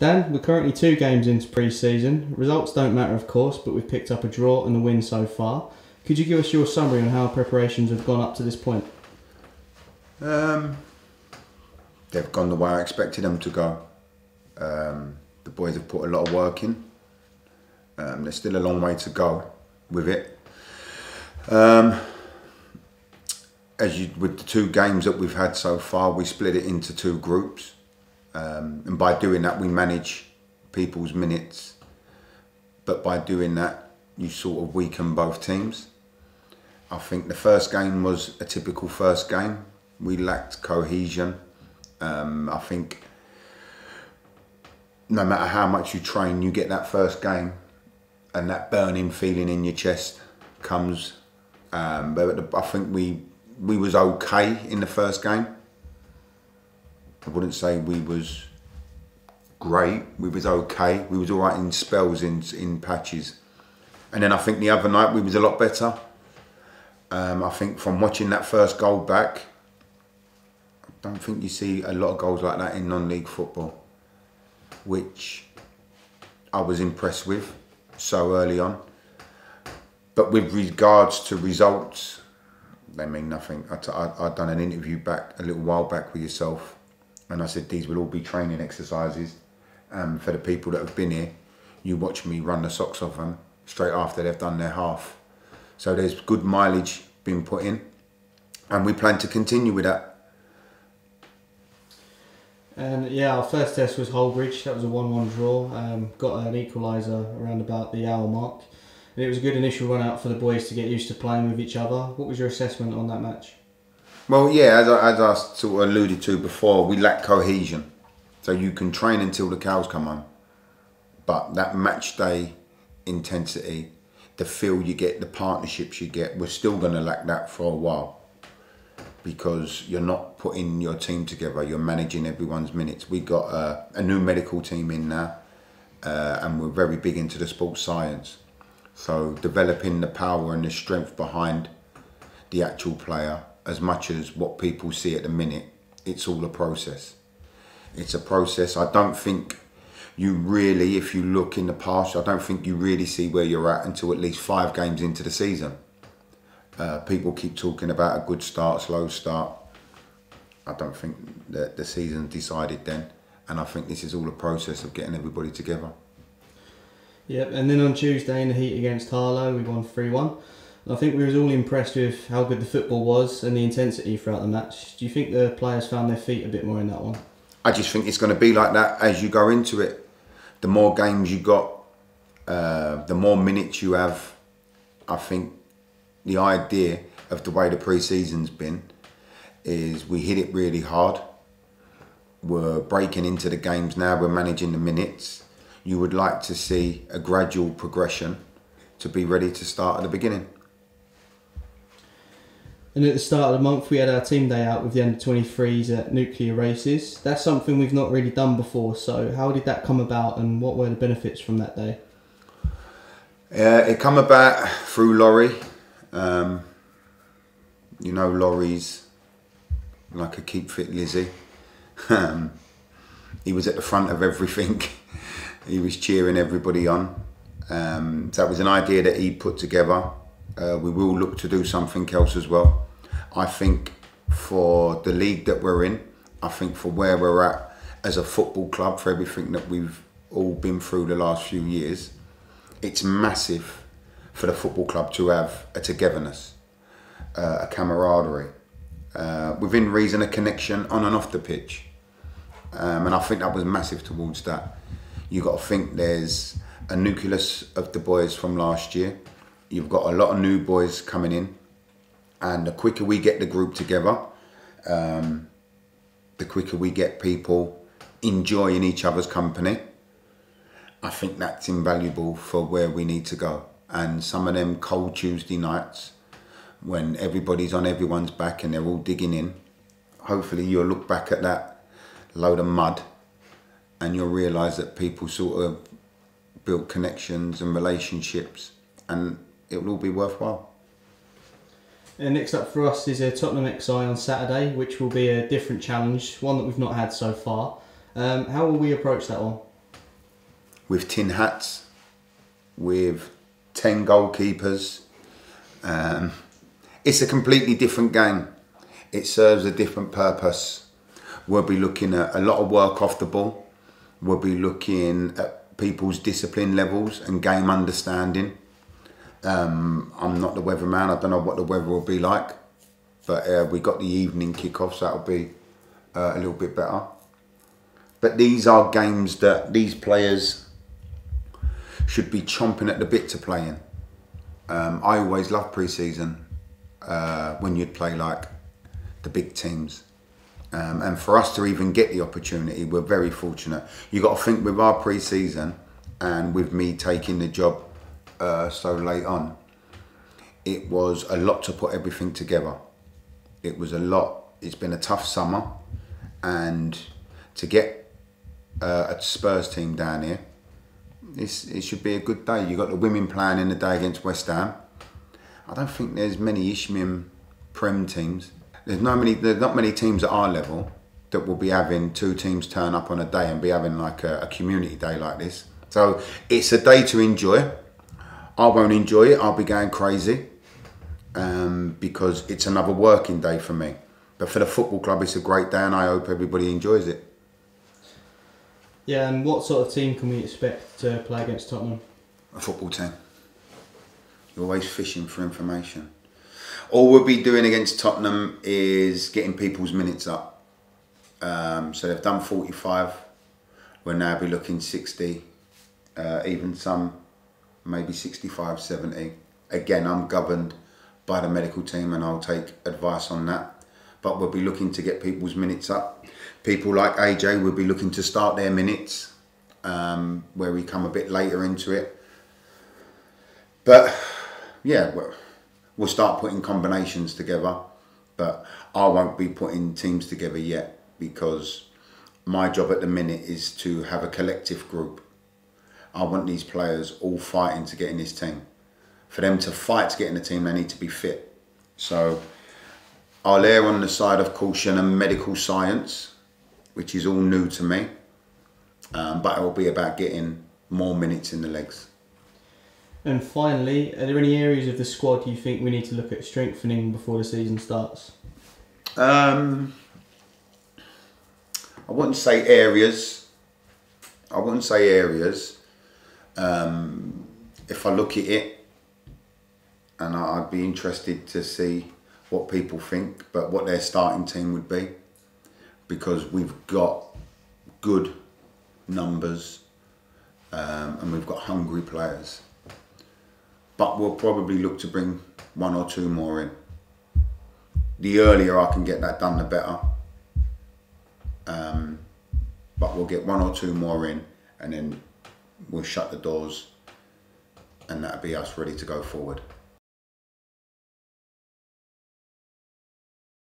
Dan, we're currently two games into pre-season. Results don't matter, of course, but we've picked up a draw and a win so far. Could you give us your summary on how preparations have gone up to this point? Um, they've gone the way I expected them to go. Um, the boys have put a lot of work in. Um, there's still a long way to go with it. Um, as you with the two games that we've had so far, we split it into two groups, um, and by doing that, we manage people's minutes. But by doing that, you sort of weaken both teams. I think the first game was a typical first game. We lacked cohesion. Um, I think no matter how much you train, you get that first game, and that burning feeling in your chest comes. Um, but I think we we was okay in the first game. I wouldn't say we was great. We was okay. We was all right in spells, in in patches, and then I think the other night we was a lot better. Um, I think from watching that first goal back, I don't think you see a lot of goals like that in non-league football, which I was impressed with so early on. But with regards to results, they mean nothing. I I, I'd done an interview back a little while back with yourself, and I said these will all be training exercises um, for the people that have been here. You watch me run the socks off them straight after they've done their half. So there's good mileage being put in, and we plan to continue with that. And yeah, our first test was Hullbridge. That was a one-one draw. Um, got an equaliser around about the hour mark. And it was a good initial run out for the boys to get used to playing with each other. What was your assessment on that match? Well, yeah, as I, as I sort of alluded to before, we lack cohesion. So you can train until the cows come home, but that match day intensity, the feel you get, the partnerships you get, we're still going to lack that for a while because you're not putting your team together. You're managing everyone's minutes. We got a, a new medical team in now, uh, and we're very big into the sports science. So developing the power and the strength behind the actual player, as much as what people see at the minute, it's all a process. It's a process. I don't think you really, if you look in the past, I don't think you really see where you're at until at least five games into the season. Uh, people keep talking about a good start, slow start. I don't think that the season's decided then, and I think this is all a process of getting everybody together. Yep, and then on Tuesday in the heat against Harlow, we won 3 1. I think we was all impressed with how good the football was and the intensity throughout the match. Do you think the players found their feet a bit more in that one? I just think it's going to be like that as you go into it. The more games you got, uh, the more minutes you have. I think the idea of the way the pre-season's been is we hit it really hard. We're breaking into the games now. We're managing the minutes. You would like to see a gradual progression to be ready to start at the beginning. And at the start of the month, we had our team day out with the under 23s at Nuclear Races. That's something we've not really done before. So, how did that come about, and what were the benefits from that day? Uh, it come about through Laurie. Um, you know, Laurie's like a keep fit Lizzie. Um, he was at the front of everything. he was cheering everybody on. Um, that was an idea that he put together. Uh, we will look to do something else as well. I think for the league that we're in, I think for where we're at as a football club, for everything that we've all been through the last few years, it's massive for the football club to have a togetherness, uh, a camaraderie, uh, within reason, a connection on and off the pitch. Um, and I think that was massive towards that. You've got to think there's a nucleus of the boys from last year. You've got a lot of new boys coming in, and the quicker we get the group together, um, the quicker we get people enjoying each other's company. I think that's invaluable for where we need to go. And some of them cold Tuesday nights, when everybody's on everyone's back and they're all digging in, hopefully you'll look back at that load of mud and you'll realise that people sort of build connections and relationships and it will all be worthwhile. And next up for us is a Tottenham XI on Saturday, which will be a different challenge, one that we've not had so far. Um, how will we approach that one? with tin hats, with 10 goalkeepers. Um, it's a completely different game. It serves a different purpose. We'll be looking at a lot of work off the ball. We'll be looking at people's discipline levels and game understanding. Um, I'm not the weatherman. I don't know what the weather will be like, but uh, we got the evening kickoffs. So that'll be uh, a little bit better. But these are games that these players should be chomping at the bit to play in. Um, I always love pre-season uh, when you'd play like the big teams. Um, and for us to even get the opportunity, we're very fortunate. You've got to think with our pre-season and with me taking the job uh, so late on, it was a lot to put everything together. It was a lot. It's been a tough summer, and to get uh, a Spurs team down here, it should be a good day. You got the women playing in the day against West Ham. I don't think there's many Isthmian Prem teams there's not many there's not many teams at our level that will be having two teams turn up on a day and be having like a, a community day like this. So it's a day to enjoy. I won't enjoy it. I'll be going crazy um, because it's another working day for me. But for the football club, it's a great day, and I hope everybody enjoys it. Yeah, and what sort of team can we expect to play against Tottenham? A football team. You're always fishing for information. All we'll be doing against Tottenham is getting people's minutes up. Um, so they've done 45. We'll now be looking 60, uh, even some maybe 65, 70. Again, I'm governed by the medical team and I'll take advice on that. But we'll be looking to get people's minutes up. People like AJ will be looking to start their minutes um, where we come a bit later into it. But yeah, well, we'll start putting combinations together, but I won't be putting teams together yet because my job at the minute is to have a collective group. I want these players all fighting to get in this team. For them to fight to get in the team, they need to be fit. So I'll err on the side of caution and medical science, which is all new to me. Um, but it will be about getting more minutes in the legs. And finally, are there any areas of the squad you think we need to look at strengthening before the season starts? Um, I wouldn't say areas. I wouldn't say areas. Um, if I look at it, and I'd be interested to see what people think, but what their starting team would be, because we've got good numbers um, and we've got hungry players but we'll probably look to bring one or two more in. The earlier I can get that done, the better. Um, but we'll get one or two more in, and then we'll shut the doors, and that'll be us ready to go forward.